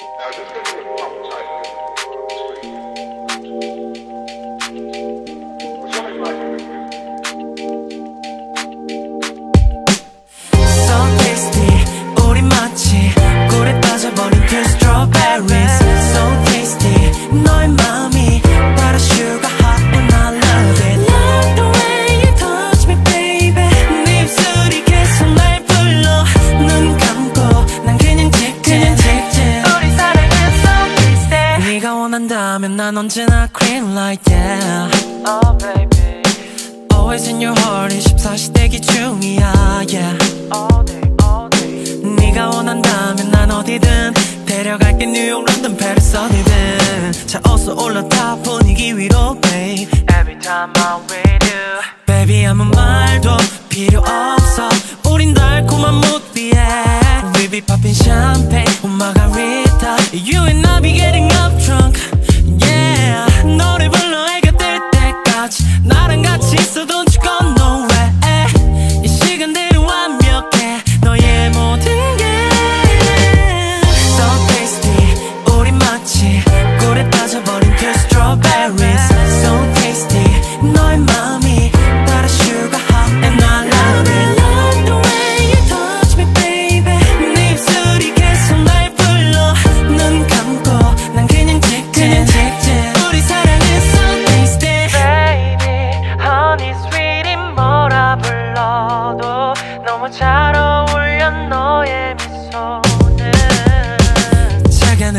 Now just give me a pump title. 난 언제나 green light yeah Oh baby Always in your heart 24시 대기 중이야 yeah all day, all day. 네가 원한다면 난 어디든 데려갈게 뉴욕 런던 페리스 어디든 자 어서 올라타 분위기 위로 babe Every time I'm with you Baby 아무 말도 필요 없어 우린 달콤한 못 위에 We be popping champagne with margarita You and I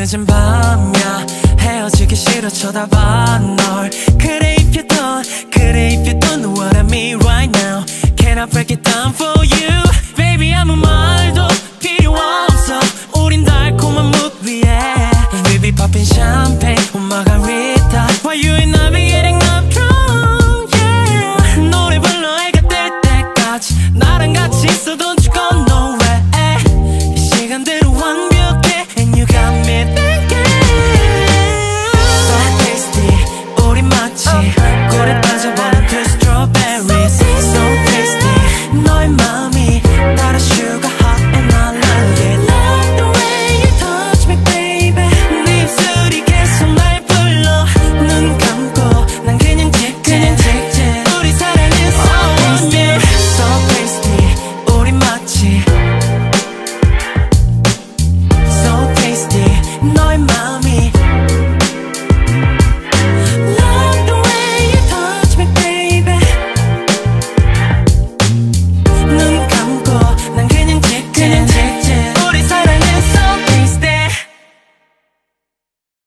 늦은 밤이야 헤어지기 싫어 쳐다봐 널 그래 if you don't 그래 if you don't know what I mean right now Can I break it down for you